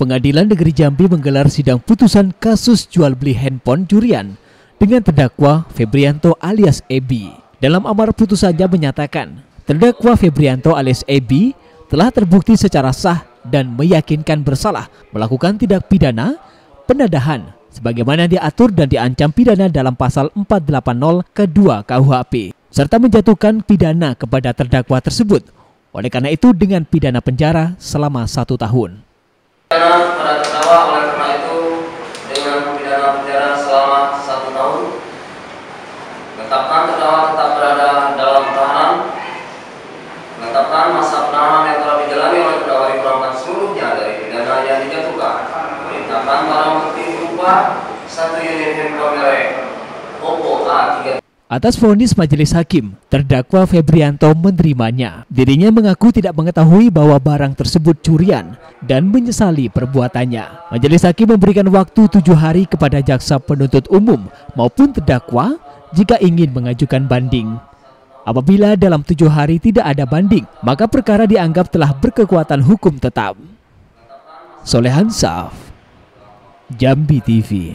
Pengadilan Negeri Jambi menggelar sidang putusan kasus jual beli handphone curian dengan terdakwa Febrianto alias Ebi. Dalam amar putusannya menyatakan, terdakwa Febrianto alias Ebi telah terbukti secara sah dan meyakinkan bersalah melakukan tindak pidana penadahan sebagaimana diatur dan diancam pidana dalam pasal 480 kedua KUHP serta menjatuhkan pidana kepada terdakwa tersebut. Oleh karena itu dengan pidana penjara selama satu tahun. Pidana pada terdakwa oleh karena itu dengan pidana penjara selama satu tahun. Menetapkan terdakwa tetap berada dalam tahanan. Menetapkan masa penahanan yang telah dijalani oleh terdakwa dikurangkan seluruhnya dari pidana yang dijatuhkan. Memerintahkan barang bukti berupa satu unit handphone merek Oppo A3 Atas vonis majelis hakim, terdakwa Febrianto menerimanya. Dirinya mengaku tidak mengetahui bahwa barang tersebut curian dan menyesali perbuatannya. Majelis hakim memberikan waktu tujuh hari kepada jaksa penuntut umum maupun terdakwa jika ingin mengajukan banding. Apabila dalam tujuh hari tidak ada banding, maka perkara dianggap telah berkekuatan hukum tetap. Solehan Saf, Jambi TV